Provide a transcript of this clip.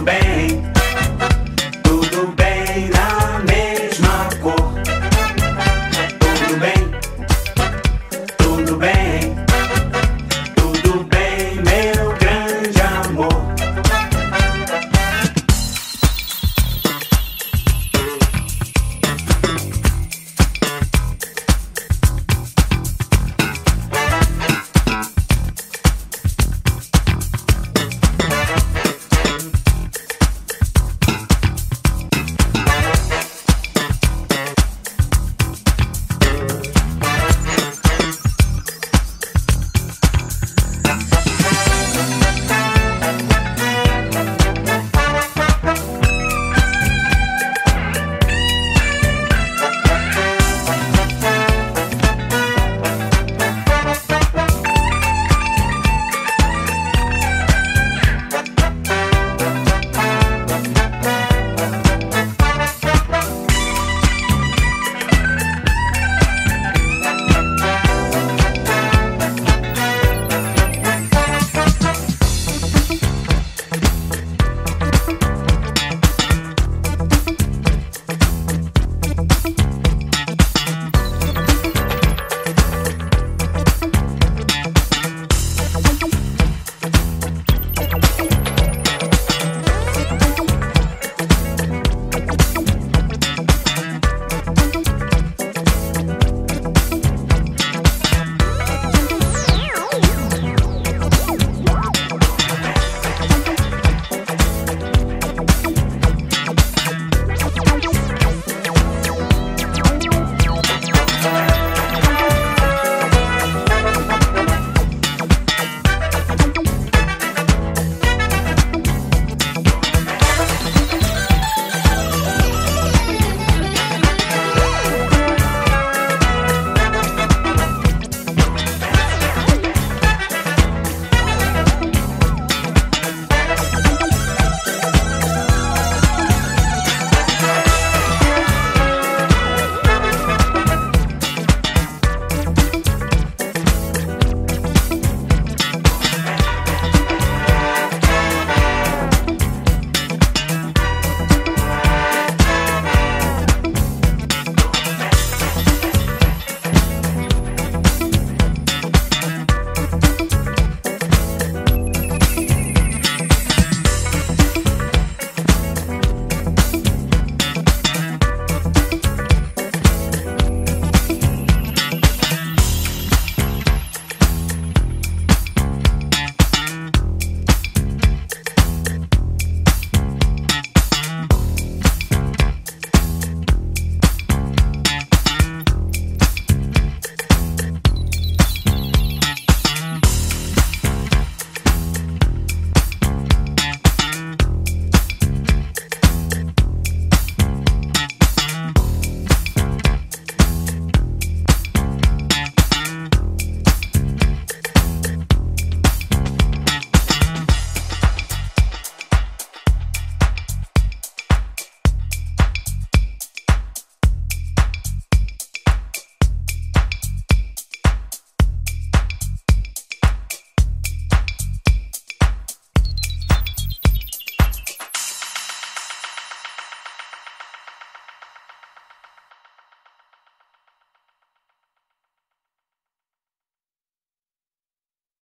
tudo bem.